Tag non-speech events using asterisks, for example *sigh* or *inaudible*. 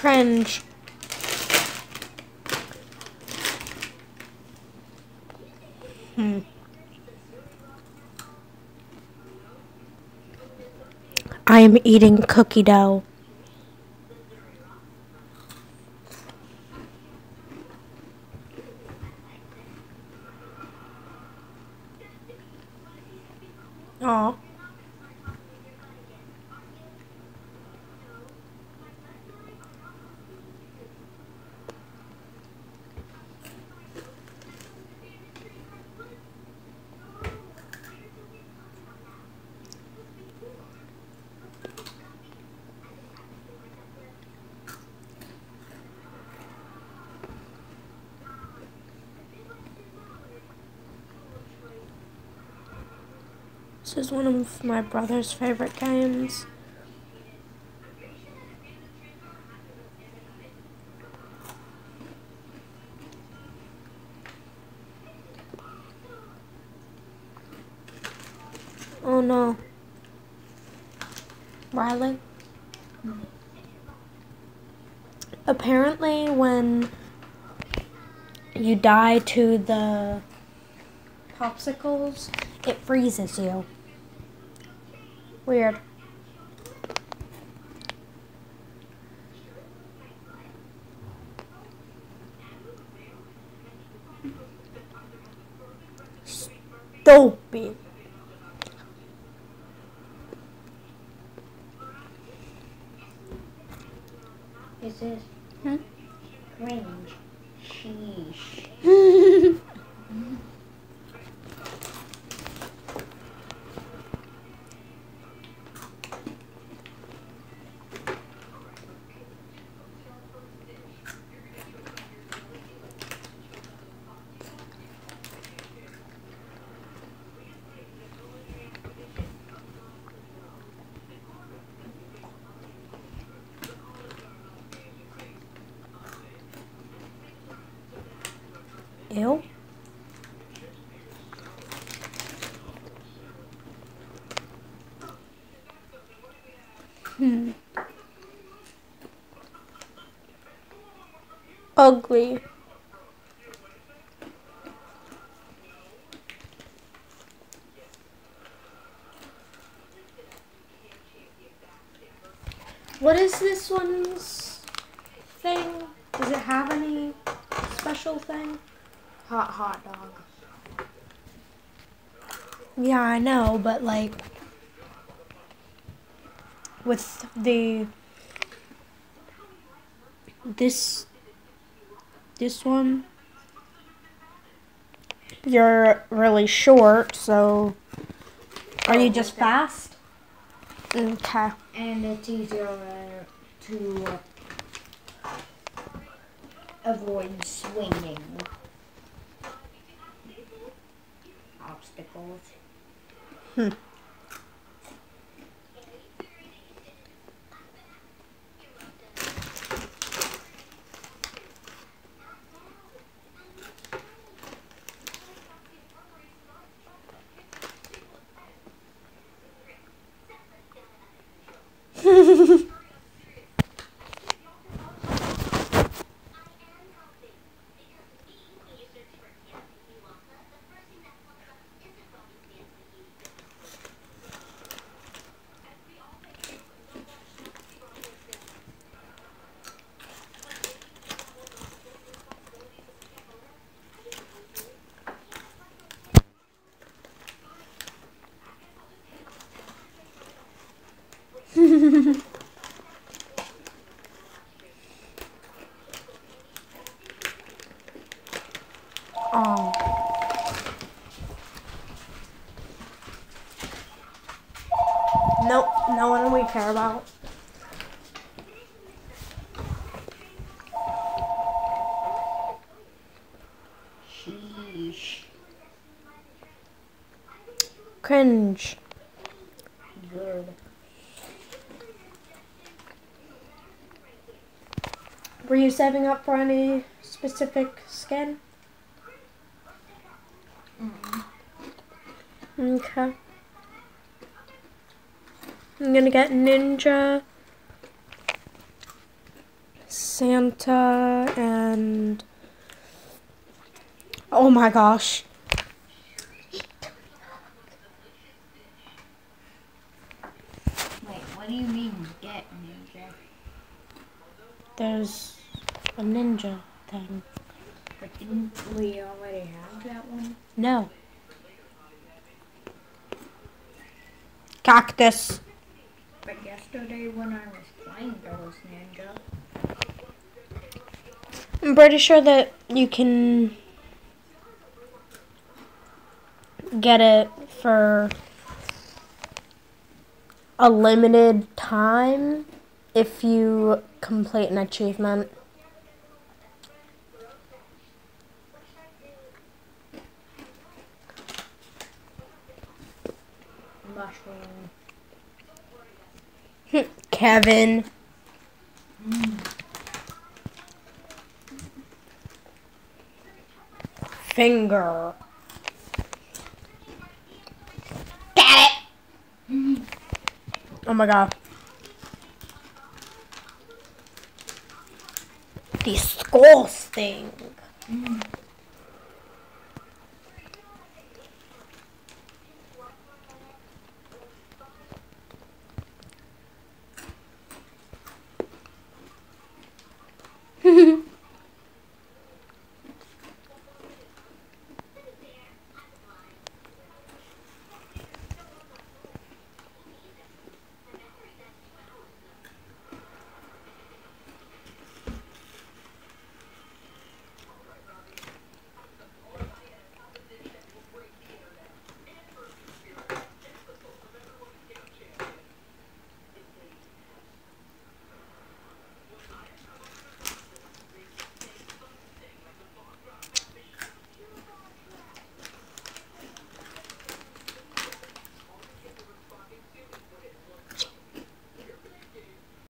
Cringe. Hmm. I am eating cookie dough. This is one of my brother's favorite games. Oh no. Riley? Apparently, when you die to the popsicles, it freezes you. Weird. Stupid. Is this Hmm? cringe? Sheesh. Ew. Hmm. Ugly. What is this one's thing? Does it have any special thing? Hot hot dog. Yeah, I know, but like with the this this one you're really short, so are you just fast? Okay. And it's easier to avoid swinging obstacles. Hmm. Oh. Nope, no one we care about. Sheesh. Cringe. Good. Were you saving up for any specific skin? Okay. I'm gonna get ninja Santa and oh my gosh. Wait, what do you mean get ninja? There's a ninja thing. But didn't we already have that one? No. Cactus. But yesterday when I was playing there was ninja. I'm pretty sure that you can get it for a limited time if you complete an achievement. Mushroom. *laughs* Kevin. Finger. Got it. Oh my god. The skulls thing.